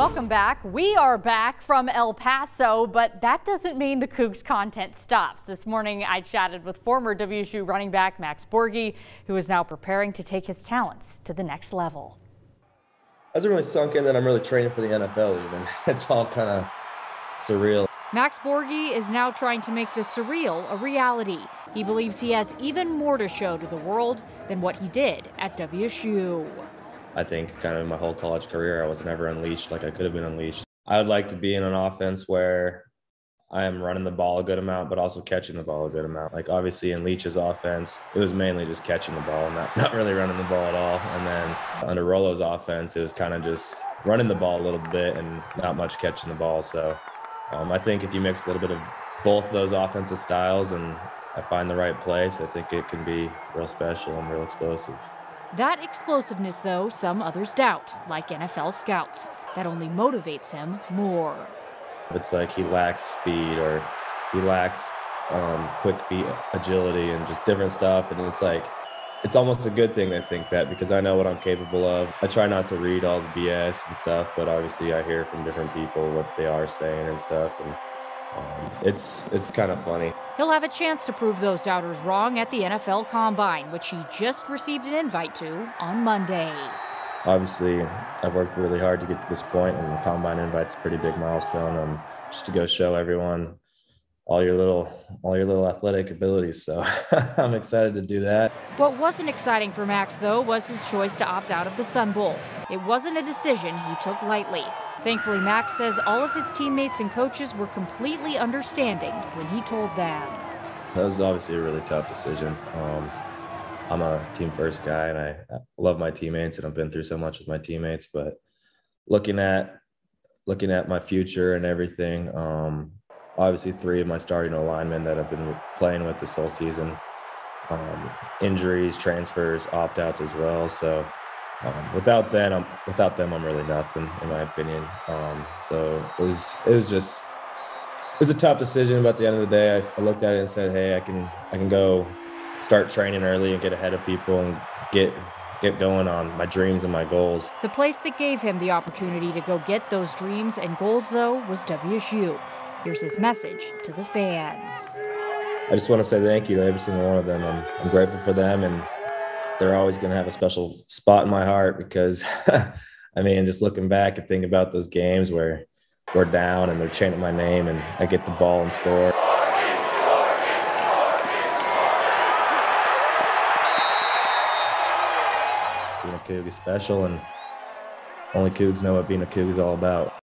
Welcome back. We are back from El Paso, but that doesn't mean the Cougs content stops. This morning I chatted with former WSU running back Max Borghi, who is now preparing to take his talents to the next level. Hasn't really sunk in that I'm really training for the NFL even. It's all kind of surreal. Max Borghi is now trying to make the surreal a reality. He believes he has even more to show to the world than what he did at WSU. I think kind of my whole college career, I was never unleashed like I could have been unleashed. I would like to be in an offense where I am running the ball a good amount, but also catching the ball a good amount. Like obviously in Leach's offense, it was mainly just catching the ball, not not really running the ball at all. And then under Rolo's offense, it was kind of just running the ball a little bit and not much catching the ball. So um, I think if you mix a little bit of both those offensive styles and I find the right place, I think it can be real special and real explosive. That explosiveness, though, some others doubt, like NFL scouts. That only motivates him more. It's like he lacks speed or he lacks um, quick feet agility and just different stuff. And it's like, it's almost a good thing I think that because I know what I'm capable of. I try not to read all the BS and stuff, but obviously I hear from different people what they are saying and stuff. And um, it's it's kind of funny. He'll have a chance to prove those doubters wrong at the NFL Combine, which he just received an invite to on Monday. Obviously, I've worked really hard to get to this point, and the Combine invite's a pretty big milestone. Um, just to go show everyone all your little all your little athletic abilities. So I'm excited to do that. What wasn't exciting for Max though was his choice to opt out of the Sun Bowl. It wasn't a decision he took lightly. Thankfully, Max says all of his teammates and coaches were completely understanding when he told them. That was obviously a really tough decision. Um, I'm a team first guy and I love my teammates and I've been through so much with my teammates, but looking at looking at my future and everything, um, obviously three of my starting alignment that I've been playing with this whole season, um, injuries, transfers, opt outs as well. So um, without them, I'm, without them, I'm really nothing, in my opinion. Um, so it was it was just it was a tough decision, but at the end of the day, I, I, looked at it and said, "Hey, I can I can go start training early and get ahead of people and get get going on my dreams and my goals." The place that gave him the opportunity to go get those dreams and goals, though, was WSU. Here's his message to the fans. I just want to say thank you to every single one of them. I'm, I'm grateful for them and they're always going to have a special spot in my heart because, I mean, just looking back and thinking about those games where we're down and they're chanting my name and I get the ball and score. Being a Coug is special, and only Cougs know what being a Coug is all about.